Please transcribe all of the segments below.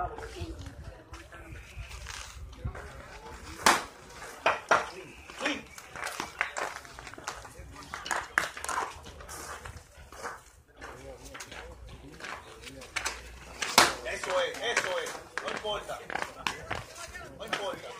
Eso es, eso es. No importa. No importa.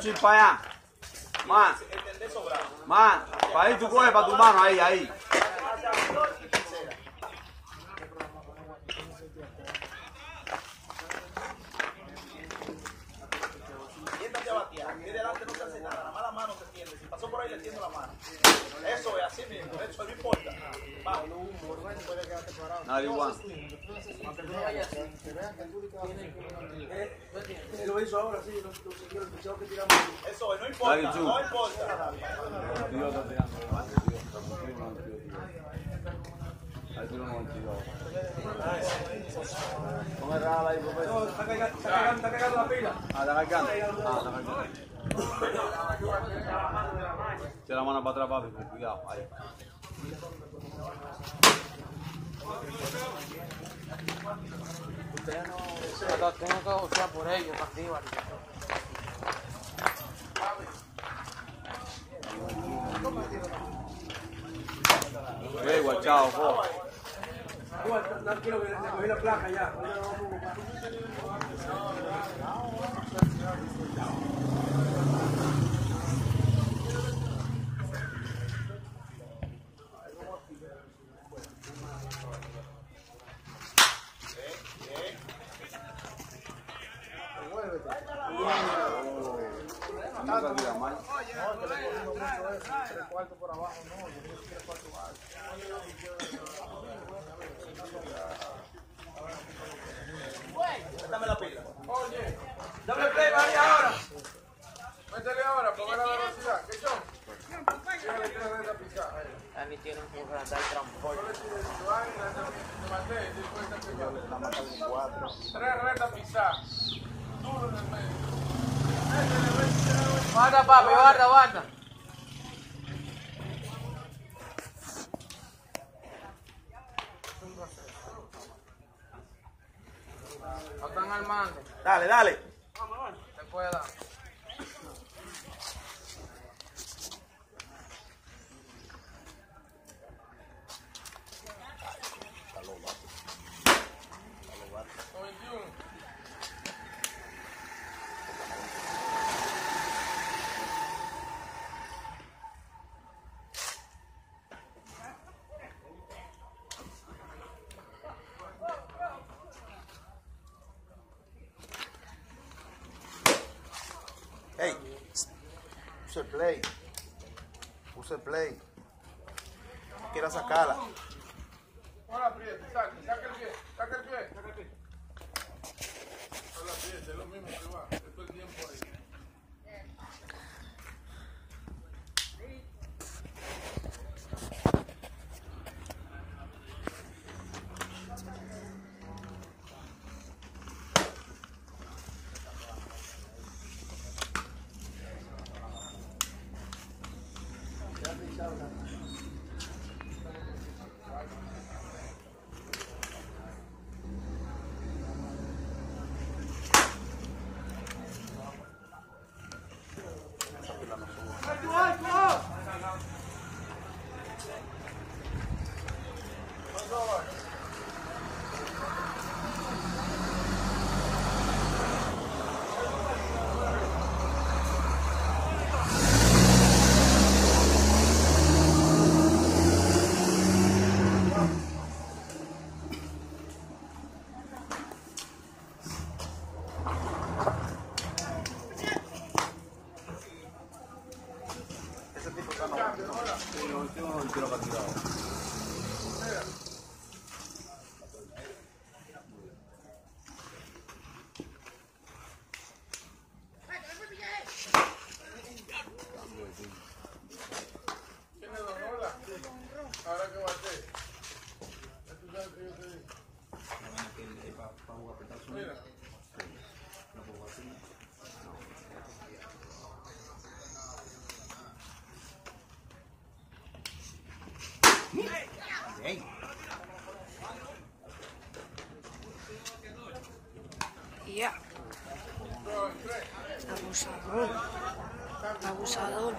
chip para allá. Más, entender sobrado. más. Para ahí tú coges para tu mano, ahí, ahí. Batear. Aquí delante no te hace nada. Nada más la mano te tiende. Si pasó por ahí, le tiendo la mano. Eso es así mismo. Eso no importa. Vamos. Nadie igual. Lo hizo ahora, sí, lo pichado que tiramos. Eso es. No importa. No importa. Ahí tiro 92. Pon el radar ahí, No, está está cargando la pila. Ah, está mano para atrás, papi, cuidado. Ahí. Tengo que por ellos, para arriba. Eh, guachao, Juan, tranquilo que le cogí la placa ya. Nunca tira mal. Dame la pila. Dame play, María, ahora. Métele ahora, ponga la velocidad. ¿Qué son? Déjale tres veces pisar. ahí. A mí tienen que dar transporte. Tres retas pisar. Duro en el medio. Guarda, papi, guarda, guarda. Armando. Dale, dale. Se puede dar. Hey, puse play. Puse play. Quiera sacarla. Ahora apriete, saque, saque el pie, saque el pie, saque el pie. Solo apriete, es lo mismo que va. Esto es tiempo ahí. Ya. Abusador. Abusador.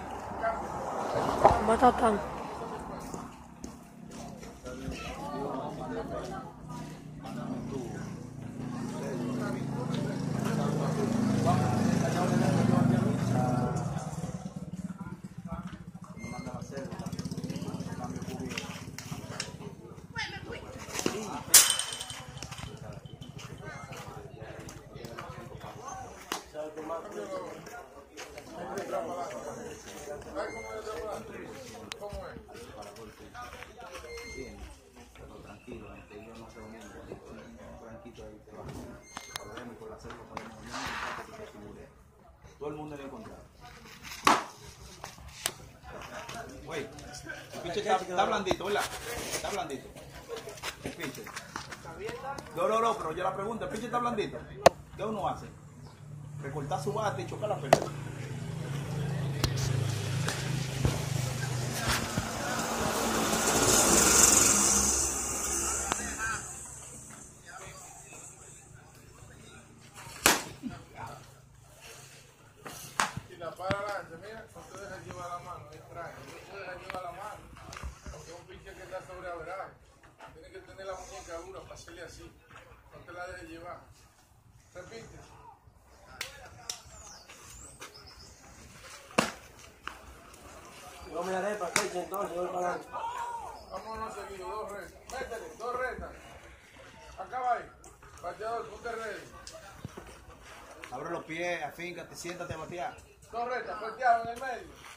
¿Sabes cómo es de atrás? ¿Cómo es? Bien, pero tranquilo, entre ellos no se unen, un franquito ahí te va. Podemos por hacerlo, podemos no importa que te figure. Todo el mundo le encontrado. Güey, el pinche está, blandito, ¿verdad? Está blandito. El pinche. No, no, no, pero yo la pregunto, ¿el pinche está blandito? ¿Qué uno hace? Recortar su bate y chocar la pelota. Si la para adelante, mira, no te deja llevar la mano, es traje. No te deja llevar la mano. Porque es un pinche que está sobreaverado. Tiene que tener la muñeca dura para hacerle así. Llevar. Repite. No me haré para que entonces, voy para adelante. Vámonos seguido, dos retas. Métele, dos retas. Acaba ahí. Bateador, ponte ready. Abre los pies, afíncate, siéntate a batear. Dos retas, bateado en el medio.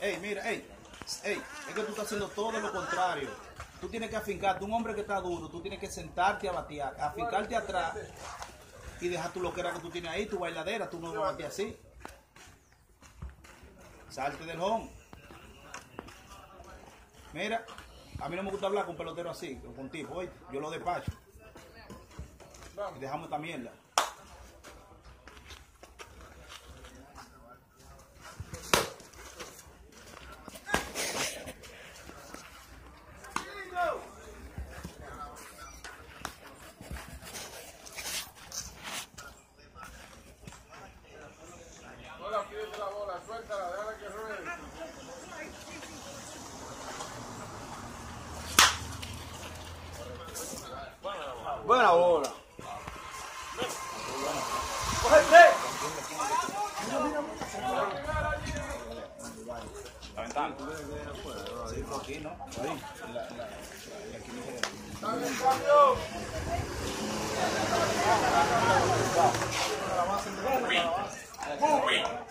Ey, mira, ey, ey, es que tú estás haciendo todo lo contrario. Tú tienes que afincarte, un hombre que está duro, tú tienes que sentarte a batear, afincarte atrás y dejar tu loquera que tú tienes ahí, tu bailadera, tú no vas a batear así. Salte del home. Mira, a mí no me gusta hablar con pelotero así, o con tipo, oye, yo lo despacho. Y dejamos esta mierda. No la pides la bola, suéltala, déjala que ruede. Buena bola. Está bien, cambio. Moving.